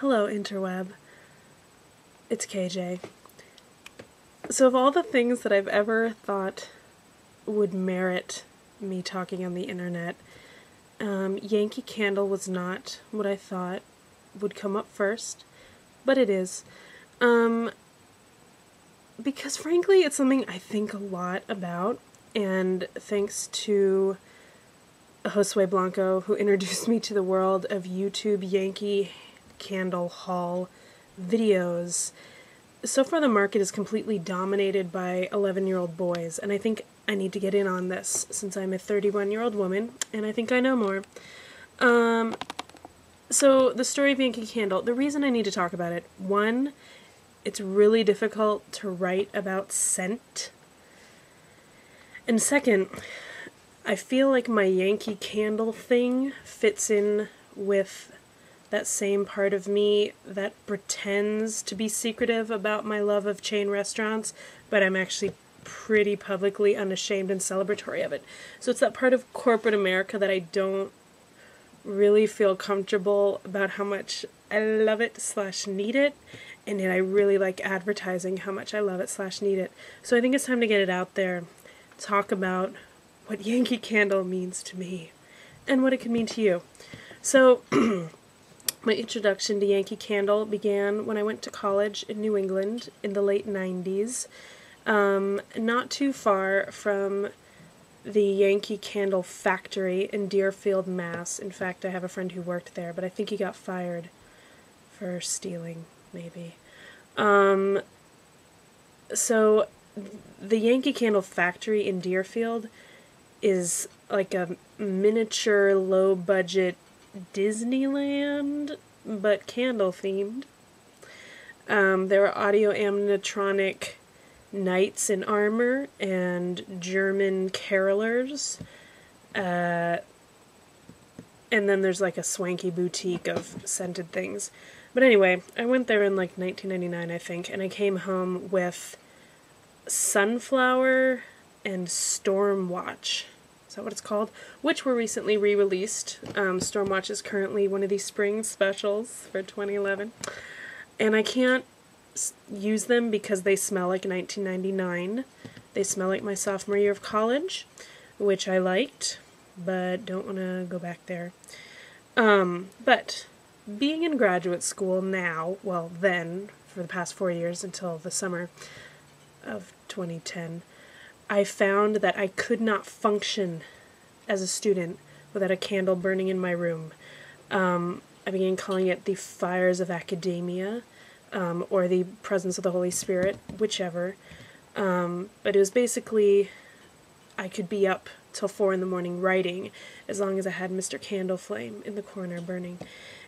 Hello, interweb. It's KJ. So, of all the things that I've ever thought would merit me talking on the internet, um, Yankee Candle was not what I thought would come up first, but it is. Um, because frankly, it's something I think a lot about, and thanks to Josue Blanco, who introduced me to the world of YouTube Yankee Candle haul videos. So far, the market is completely dominated by 11 year old boys, and I think I need to get in on this since I'm a 31 year old woman and I think I know more. Um, so, the story of Yankee Candle, the reason I need to talk about it, one, it's really difficult to write about scent. And second, I feel like my Yankee Candle thing fits in with that same part of me that pretends to be secretive about my love of chain restaurants, but I'm actually pretty publicly unashamed and celebratory of it. So it's that part of corporate America that I don't really feel comfortable about how much I love it slash need it, and yet I really like advertising how much I love it slash need it. So I think it's time to get it out there, talk about what Yankee Candle means to me, and what it could mean to you. So my introduction to Yankee Candle began when I went to college in New England in the late 90s um, not too far from the Yankee Candle Factory in Deerfield, Mass. In fact, I have a friend who worked there, but I think he got fired for stealing, maybe. Um, so, the Yankee Candle Factory in Deerfield is like a miniature, low budget Disneyland, but candle themed. Um, there are audio animatronic knights in armor and German carolers. Uh, and then there's like a swanky boutique of scented things. But anyway, I went there in like 1999, I think, and I came home with Sunflower and Stormwatch. Is that what it's called? Which were recently re released. Um, Stormwatch is currently one of these spring specials for 2011. And I can't use them because they smell like 1999. They smell like my sophomore year of college, which I liked, but don't want to go back there. Um, but being in graduate school now, well, then, for the past four years until the summer of 2010, I found that I could not function as a student without a candle burning in my room. Um, I began calling it the fires of academia um, or the presence of the Holy Spirit, whichever. Um, but it was basically, I could be up till four in the morning writing as long as I had Mr. Candle Flame in the corner burning.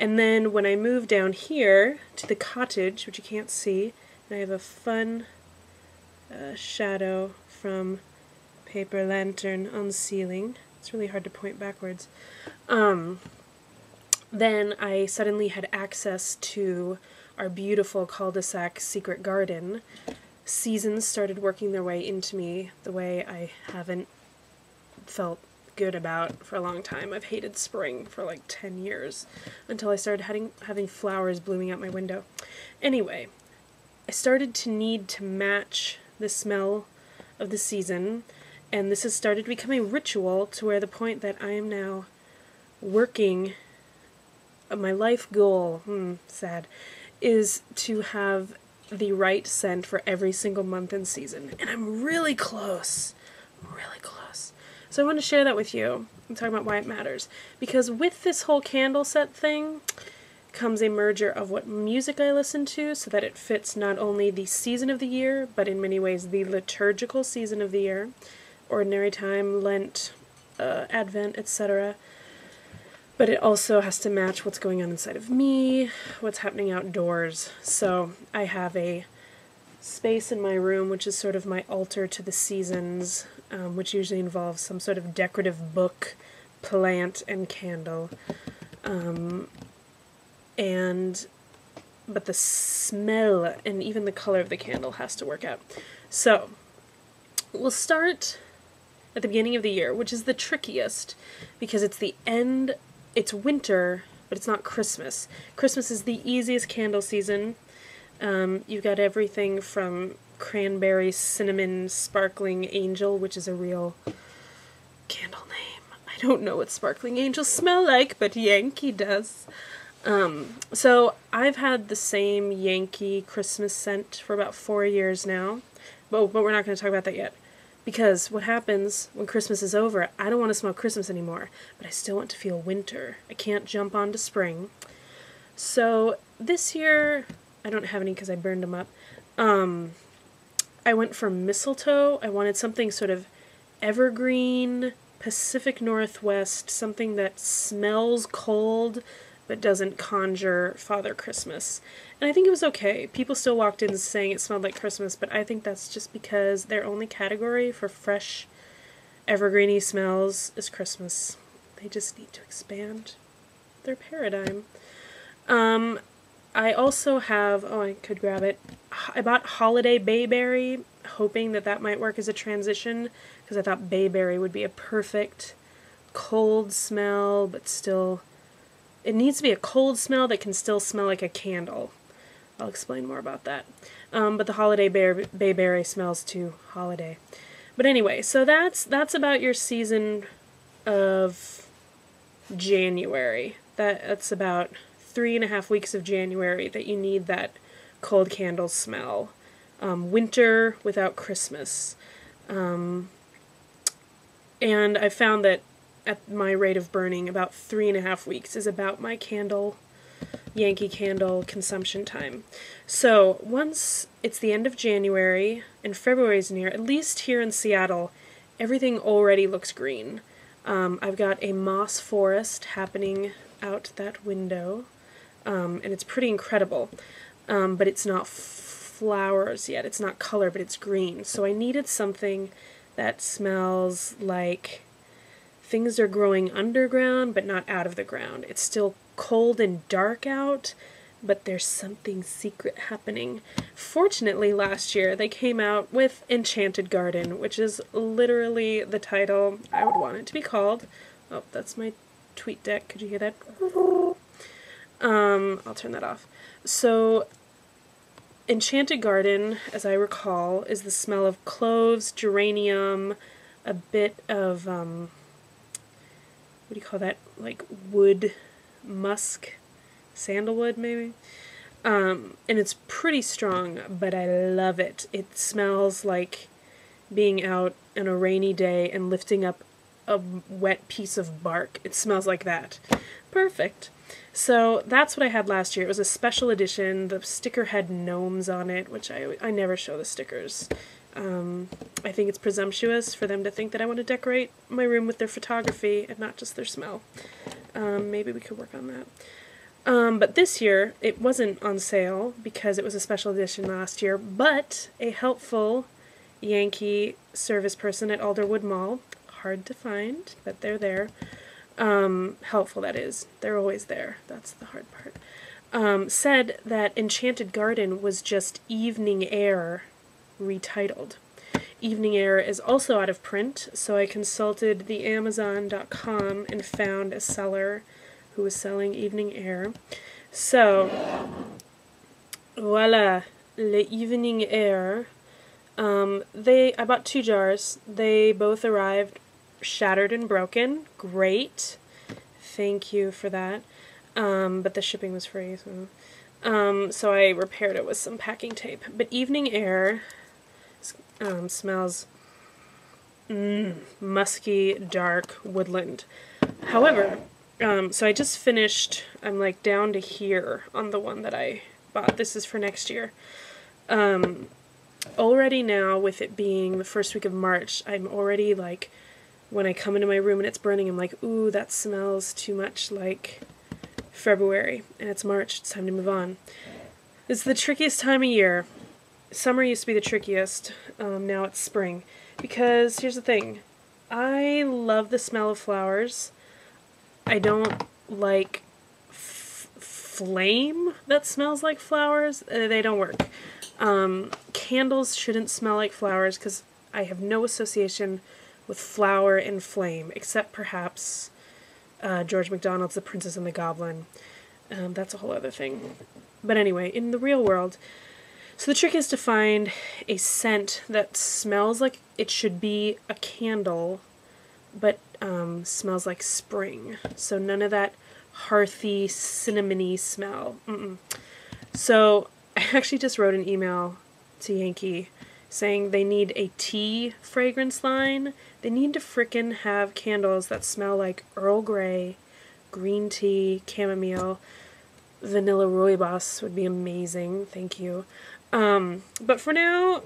And then when I moved down here to the cottage, which you can't see, I have a fun uh, shadow from paper lantern on ceiling. It's really hard to point backwards. Um, then I suddenly had access to our beautiful cul-de-sac secret garden, seasons started working their way into me the way I haven't felt good about for a long time. I've hated spring for like 10 years until I started having, having flowers blooming out my window. Anyway, I started to need to match the smell of the season, and this has started to become a ritual to where the point that I am now working my life goal, hmm, sad, is to have the right scent for every single month and season. And I'm really close. I'm really close. So I want to share that with you and talk about why it matters. Because with this whole candle set thing comes a merger of what music I listen to so that it fits not only the season of the year, but in many ways the liturgical season of the year, ordinary time, Lent, uh, Advent, etc but it also has to match what's going on inside of me, what's happening outdoors. So I have a space in my room which is sort of my altar to the seasons, um, which usually involves some sort of decorative book, plant, and candle. Um, and but the smell and even the color of the candle has to work out. So we'll start at the beginning of the year, which is the trickiest because it's the end it's winter, but it's not Christmas. Christmas is the easiest candle season. Um, you've got everything from cranberry cinnamon sparkling angel, which is a real candle name. I don't know what sparkling angels smell like, but Yankee does. Um, so I've had the same Yankee Christmas scent for about four years now, but, but we're not going to talk about that yet. Because what happens when Christmas is over, I don't want to smell Christmas anymore, but I still want to feel winter. I can't jump onto spring. So this year, I don't have any because I burned them up. Um, I went for mistletoe. I wanted something sort of evergreen, Pacific Northwest, something that smells cold but doesn't conjure Father Christmas. And I think it was okay. People still walked in saying it smelled like Christmas, but I think that's just because their only category for fresh, evergreeny smells is Christmas. They just need to expand their paradigm. Um, I also have, oh, I could grab it. I bought Holiday Bayberry, hoping that that might work as a transition, because I thought Bayberry would be a perfect cold smell, but still it needs to be a cold smell that can still smell like a candle. I'll explain more about that. Um, but the holiday bear, bayberry smells too holiday. But anyway, so that's that's about your season of January. That that's about three and a half weeks of January that you need that cold candle smell. Um, winter without Christmas. Um, and I found that at my rate of burning, about three and a half weeks is about my candle, Yankee candle consumption time. So once it's the end of January and February is near, at least here in Seattle, everything already looks green. Um, I've got a moss forest happening out that window, um, and it's pretty incredible. Um, but it's not flowers yet. It's not color, but it's green. So I needed something that smells like things are growing underground but not out of the ground. It's still cold and dark out, but there's something secret happening. Fortunately, last year they came out with Enchanted Garden, which is literally the title I would want it to be called. Oh, that's my TweetDeck. Could you hear that? Um, I'll turn that off. So, Enchanted Garden, as I recall, is the smell of cloves, geranium, a bit of um, what do you call that? Like wood musk, sandalwood maybe. Um, and it's pretty strong, but I love it. It smells like being out on a rainy day and lifting up a wet piece of bark. It smells like that. Perfect. So that's what I had last year. It was a special edition. The sticker had gnomes on it, which I, I never show the stickers. Um, I think it's presumptuous for them to think that I want to decorate my room with their photography and not just their smell. Um, maybe we could work on that. Um, but this year, it wasn't on sale because it was a special edition last year, but a helpful Yankee service person at Alderwood Mall, hard to find, but they're there. Um, helpful, that is. They're always there. That's the hard part. Um, said that Enchanted Garden was just evening air retitled. Evening Air is also out of print, so I consulted the Amazon.com and found a seller who was selling Evening Air. So, voila, Le Evening Air. Um, they, I bought two jars. They both arrived shattered and broken. Great. Thank you for that. Um, but the shipping was free, so... Um, so I repaired it with some packing tape. But Evening Air um, smells mm, musky, dark woodland. However, um, so I just finished, I'm like down to here on the one that I bought. This is for next year. Um, already now, with it being the first week of March, I'm already like, when I come into my room and it's burning, I'm like, ooh, that smells too much like February. And it's March, it's time to move on. It's the trickiest time of year summer used to be the trickiest. Um, now it's spring. Because here's the thing. I love the smell of flowers. I don't like flame that smells like flowers. Uh, they don't work. Um, candles shouldn't smell like flowers because I have no association with flower and flame, except perhaps uh, George MacDonald's The Princess and the Goblin. Um, that's a whole other thing. But anyway, in the real world, so the trick is to find a scent that smells like it should be a candle, but um, smells like spring. So none of that hearthy, cinnamony smell. Mm-mm. So I actually just wrote an email to Yankee saying they need a tea fragrance line. They need to frickin' have candles that smell like Earl Grey, green tea, chamomile, vanilla rooibos would be amazing. Thank you. Um, but for now,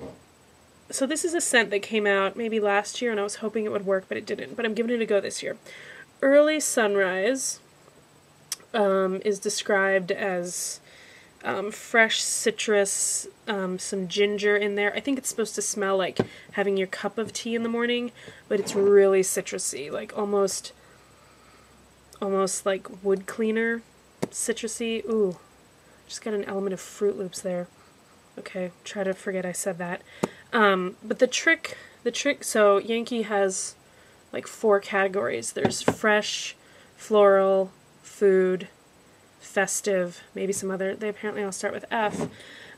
so this is a scent that came out maybe last year and I was hoping it would work, but it didn't. But I'm giving it a go this year. Early Sunrise um, is described as um, fresh citrus, um, some ginger in there. I think it's supposed to smell like having your cup of tea in the morning, but it's really citrusy, like almost, almost like wood cleaner citrusy. Ooh, just got an element of Froot Loops there. Okay, try to forget I said that. Um, but the trick, the trick, so Yankee has like four categories. There's fresh, floral, food, festive, maybe some other, they apparently all start with F.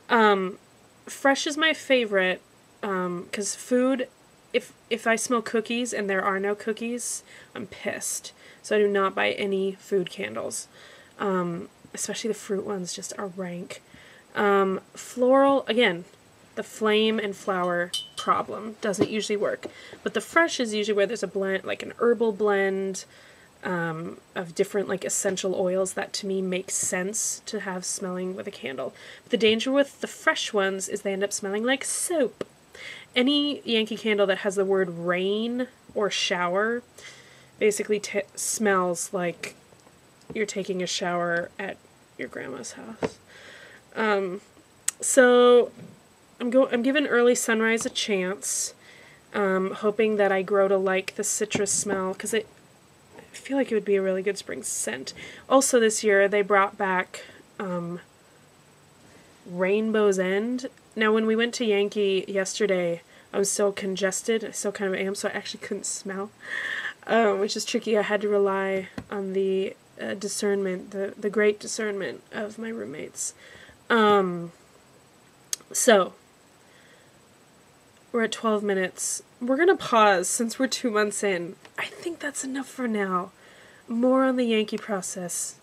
Um, fresh is my favorite, because um, food, if, if I smell cookies and there are no cookies, I'm pissed. So I do not buy any food candles. Um, especially the fruit ones just are rank. Um, floral, again, the flame and flower problem doesn't usually work. But the fresh is usually where there's a blend, like an herbal blend, um, of different like essential oils that to me makes sense to have smelling with a candle. But the danger with the fresh ones is they end up smelling like soap. Any Yankee candle that has the word rain or shower basically smells like you're taking a shower at your grandma's house. Um, so I'm go I'm giving early sunrise a chance, um, hoping that I grow to like the citrus smell because it I feel like it would be a really good spring scent. Also this year they brought back um, Rainbow's End. Now when we went to Yankee yesterday, I was so congested, I still kind of am, so I actually couldn't smell, uh, which is tricky. I had to rely on the uh, discernment, the, the great discernment of my roommates. Um, so, we're at 12 minutes. We're going to pause since we're two months in. I think that's enough for now. More on the Yankee process